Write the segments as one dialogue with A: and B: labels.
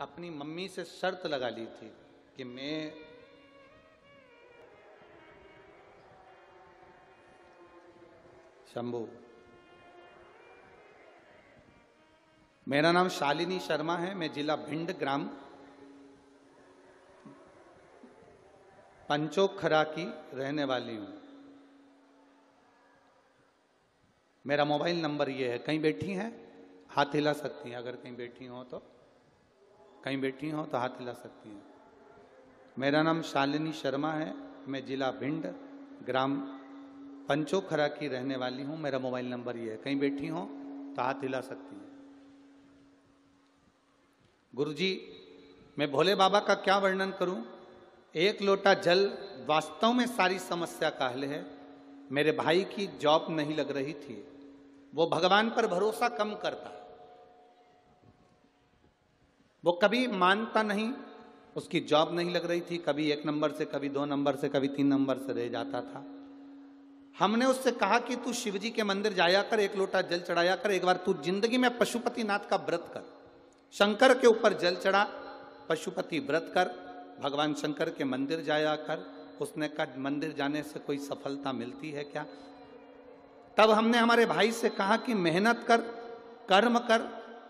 A: अपनी मम्मी से शर्त लगा ली थी कि मैं शंभू। मेरा नाम शालिनी शर्मा है, मैं जिला भिंड ग्राम पंचोखरा की रहने वाली हूँ। मेरा मोबाइल नंबर ये है, कहीं बैठी हैं? हाथ हिला सकती हैं, अगर कहीं बैठी हो तो। कहीं बैठी हो तो हाथ हिला सकती हैं। मेरा नाम शालिनी शर्मा है, मैं जिला भिंड, ग्राम पंचोखरा की रहने वाली हूँ। मेरा मोबाइल नंबर ये है, कहीं बैठी हो तो हाथ हिला सकती हैं। गुरुजी, मैं भोले बाबा का क्या वर्णन करूँ? एक लोटा जल वास्तव में सारी समस्या का हल है। मेरे भाई की जॉब नहीं लग रही थी। वो भगवान पर भरोसा कम करता वो कभी मानता नहीं, उसकी जॉब नहीं लग रही थी, कभी एक नंबर से, कभी दो नंबर से, कभी तीन नंबर से रह जाता था। हमने उससे कहा कि तू शिवजी के मंदिर जाया कर, एक लोटा जल चढ़ाया कर, एक बार तू ज़िंदगी में पशुपतिनाथ का व्रत कर। शंकर के ऊपर जल चढ़ा, पशुपति व्रत कर, भगवान शंकर के मंदिर जाया कर। उसने कहा, मंदिर जाने से कोई सफलता मिलती है क्या? तब हमने हमारे भाई से कहा कि मेहनत कर, कर्म कर,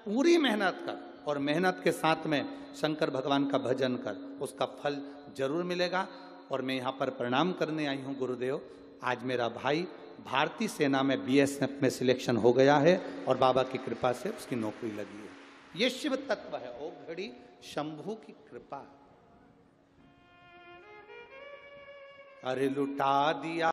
A: पूरी मेहनत कर। और मेहनत के साथ में शंकर भगवान का भजन कर, उसका फल ज़रूर मिलेगा। और मैं यहाँ पर प्रणाम करने आई हूँ, गुरुदेव। आज मेरा भाई भारतीय सेना में बीएसएफ में सिलेक्शन हो गया है और बाबा की कृपा से उसकी नौकरी लगी है। ये शिव तत्व है, ओ घड़ी शंभु की कृपा। अरे लुटा दिया